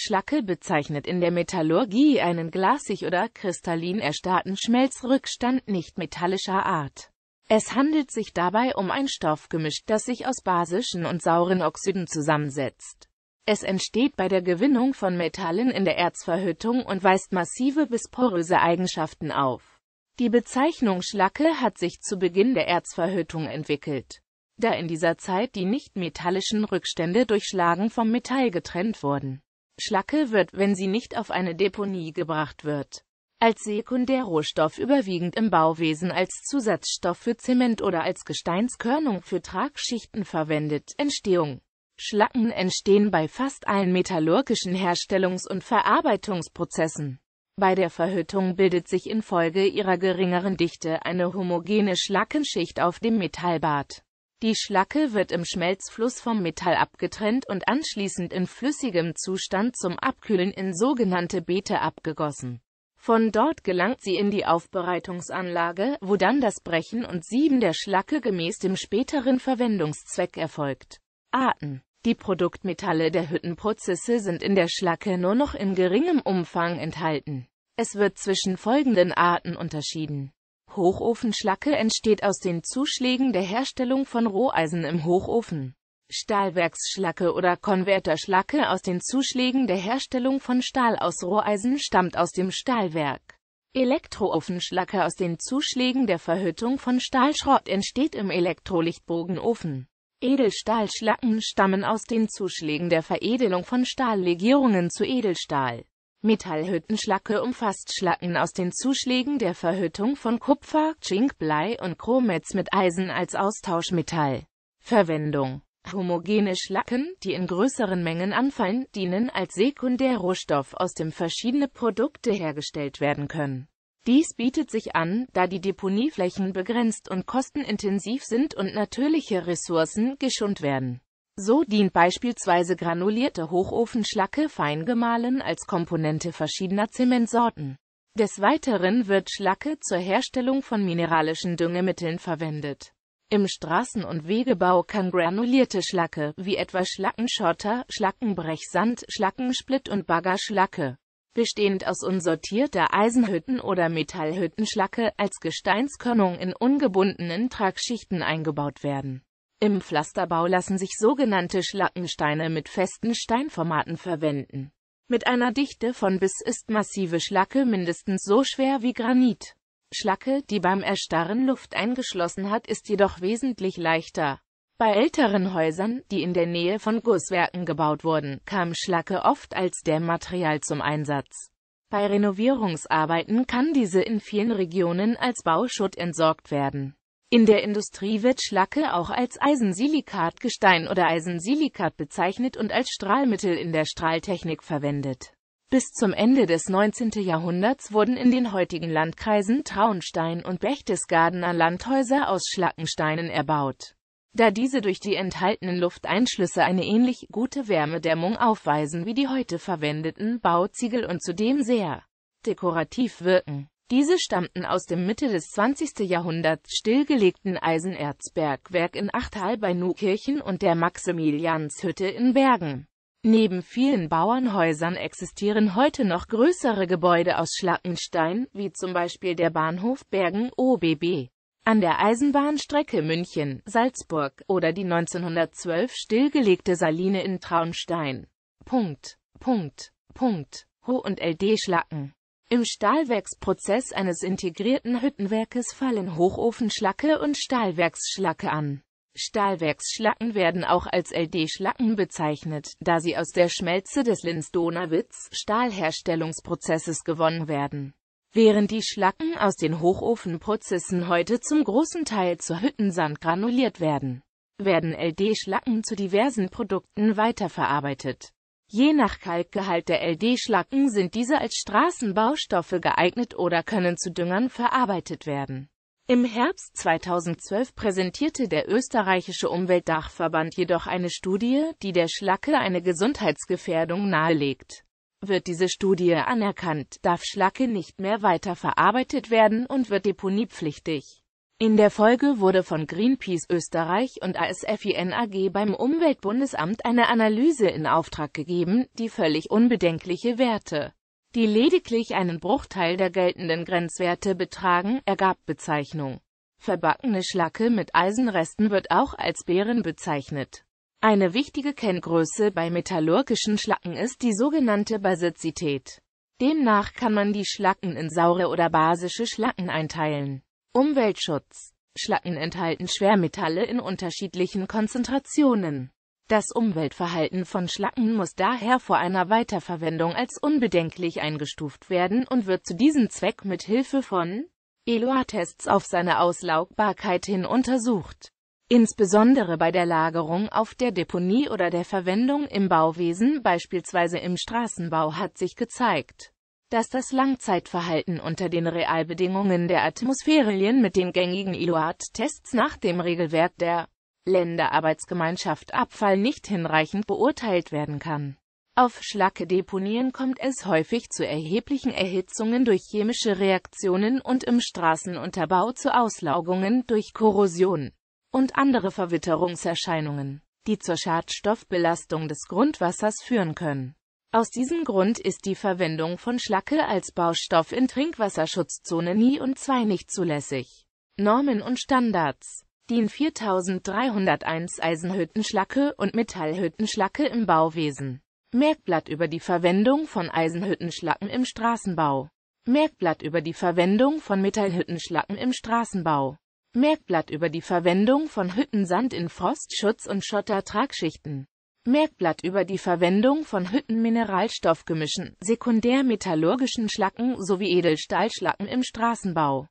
Schlacke bezeichnet in der Metallurgie einen glasig oder kristallin erstarrten Schmelzrückstand nicht-metallischer Art. Es handelt sich dabei um ein Stoffgemisch, das sich aus basischen und sauren Oxiden zusammensetzt. Es entsteht bei der Gewinnung von Metallen in der Erzverhüttung und weist massive bis poröse Eigenschaften auf. Die Bezeichnung Schlacke hat sich zu Beginn der Erzverhüttung entwickelt, da in dieser Zeit die nicht-metallischen Rückstände durch Schlagen vom Metall getrennt wurden. Schlacke wird, wenn sie nicht auf eine Deponie gebracht wird, als Sekundärrohstoff überwiegend im Bauwesen als Zusatzstoff für Zement oder als Gesteinskörnung für Tragschichten verwendet. Entstehung Schlacken entstehen bei fast allen metallurgischen Herstellungs- und Verarbeitungsprozessen. Bei der Verhüttung bildet sich infolge ihrer geringeren Dichte eine homogene Schlackenschicht auf dem Metallbad. Die Schlacke wird im Schmelzfluss vom Metall abgetrennt und anschließend in flüssigem Zustand zum Abkühlen in sogenannte Beete abgegossen. Von dort gelangt sie in die Aufbereitungsanlage, wo dann das Brechen und Sieben der Schlacke gemäß dem späteren Verwendungszweck erfolgt. Arten Die Produktmetalle der Hüttenprozesse sind in der Schlacke nur noch in geringem Umfang enthalten. Es wird zwischen folgenden Arten unterschieden. Hochofenschlacke entsteht aus den Zuschlägen der Herstellung von Roheisen im Hochofen. Stahlwerksschlacke oder Konverterschlacke aus den Zuschlägen der Herstellung von Stahl aus Roheisen stammt aus dem Stahlwerk. Elektroofenschlacke aus den Zuschlägen der Verhüttung von Stahlschrott entsteht im Elektrolichtbogenofen. Edelstahlschlacken stammen aus den Zuschlägen der Veredelung von Stahllegierungen zu Edelstahl. Metallhüttenschlacke umfasst Schlacken aus den Zuschlägen der Verhüttung von Kupfer, Zink, Blei und Chrometz mit Eisen als Austauschmetall. Verwendung Homogene Schlacken, die in größeren Mengen anfallen, dienen als Sekundärrohstoff, aus dem verschiedene Produkte hergestellt werden können. Dies bietet sich an, da die Deponieflächen begrenzt und kostenintensiv sind und natürliche Ressourcen geschont werden. So dient beispielsweise granulierte Hochofenschlacke fein gemahlen als Komponente verschiedener Zementsorten. Des Weiteren wird Schlacke zur Herstellung von mineralischen Düngemitteln verwendet. Im Straßen- und Wegebau kann granulierte Schlacke, wie etwa Schlackenschotter, Schlackenbrechsand, Schlackensplitt und Baggerschlacke, bestehend aus unsortierter Eisenhütten- oder Metallhüttenschlacke, als Gesteinskörnung in ungebundenen Tragschichten eingebaut werden. Im Pflasterbau lassen sich sogenannte Schlackensteine mit festen Steinformaten verwenden. Mit einer Dichte von bis ist massive Schlacke mindestens so schwer wie Granit. Schlacke, die beim Erstarren Luft eingeschlossen hat, ist jedoch wesentlich leichter. Bei älteren Häusern, die in der Nähe von Gusswerken gebaut wurden, kam Schlacke oft als Dämmmaterial zum Einsatz. Bei Renovierungsarbeiten kann diese in vielen Regionen als Bauschutt entsorgt werden. In der Industrie wird Schlacke auch als Eisensilikatgestein oder Eisensilikat bezeichnet und als Strahlmittel in der Strahltechnik verwendet. Bis zum Ende des 19. Jahrhunderts wurden in den heutigen Landkreisen Traunstein und Berchtesgadener Landhäuser aus Schlackensteinen erbaut. Da diese durch die enthaltenen Lufteinschlüsse eine ähnlich gute Wärmedämmung aufweisen wie die heute verwendeten Bauziegel und zudem sehr dekorativ wirken. Diese stammten aus dem Mitte des 20. Jahrhunderts stillgelegten Eisenerzbergwerk in Achtal bei Nukirchen und der Maximilianshütte in Bergen. Neben vielen Bauernhäusern existieren heute noch größere Gebäude aus Schlackenstein, wie zum Beispiel der Bahnhof Bergen OBB an der Eisenbahnstrecke München-Salzburg oder die 1912 stillgelegte Saline in Traunstein. Punkt, Punkt, Punkt, Ho- und LD-Schlacken. Im Stahlwerksprozess eines integrierten Hüttenwerkes fallen Hochofenschlacke und Stahlwerksschlacke an. Stahlwerksschlacken werden auch als LD-Schlacken bezeichnet, da sie aus der Schmelze des Linz-Donawitz-Stahlherstellungsprozesses gewonnen werden. Während die Schlacken aus den Hochofenprozessen heute zum großen Teil zur Hüttensand granuliert werden, werden LD-Schlacken zu diversen Produkten weiterverarbeitet. Je nach Kalkgehalt der LD-Schlacken sind diese als Straßenbaustoffe geeignet oder können zu Düngern verarbeitet werden. Im Herbst 2012 präsentierte der österreichische Umweltdachverband jedoch eine Studie, die der Schlacke eine Gesundheitsgefährdung nahelegt. Wird diese Studie anerkannt, darf Schlacke nicht mehr weiter verarbeitet werden und wird deponiepflichtig. In der Folge wurde von Greenpeace Österreich und ASFIN AG beim Umweltbundesamt eine Analyse in Auftrag gegeben, die völlig unbedenkliche Werte, die lediglich einen Bruchteil der geltenden Grenzwerte betragen, ergab. Bezeichnung Verbackene Schlacke mit Eisenresten wird auch als Beeren bezeichnet. Eine wichtige Kenngröße bei metallurgischen Schlacken ist die sogenannte Basizität. Demnach kann man die Schlacken in saure oder basische Schlacken einteilen. Umweltschutz. Schlacken enthalten Schwermetalle in unterschiedlichen Konzentrationen. Das Umweltverhalten von Schlacken muss daher vor einer Weiterverwendung als unbedenklich eingestuft werden und wird zu diesem Zweck mit Hilfe von Eloa-Tests auf seine Auslaugbarkeit hin untersucht. Insbesondere bei der Lagerung auf der Deponie oder der Verwendung im Bauwesen, beispielsweise im Straßenbau hat sich gezeigt, dass das Langzeitverhalten unter den Realbedingungen der Atmosphärelien mit den gängigen ILOAT-Tests nach dem Regelwerk der Länderarbeitsgemeinschaft Abfall nicht hinreichend beurteilt werden kann. Auf Schlacke-Deponien kommt es häufig zu erheblichen Erhitzungen durch chemische Reaktionen und im Straßenunterbau zu Auslaugungen durch Korrosion und andere Verwitterungserscheinungen, die zur Schadstoffbelastung des Grundwassers führen können. Aus diesem Grund ist die Verwendung von Schlacke als Baustoff in Trinkwasserschutzzone nie und zwei nicht zulässig. Normen und Standards DIN 4301 Eisenhüttenschlacke und Metallhüttenschlacke im Bauwesen. Merkblatt über die Verwendung von Eisenhüttenschlacken im Straßenbau. Merkblatt über die Verwendung von Metallhüttenschlacken im Straßenbau. Merkblatt über die Verwendung von Hüttensand in Frostschutz und Schottertragschichten. Merkblatt über die Verwendung von Hüttenmineralstoffgemischen, sekundärmetallurgischen Schlacken sowie Edelstahlschlacken im Straßenbau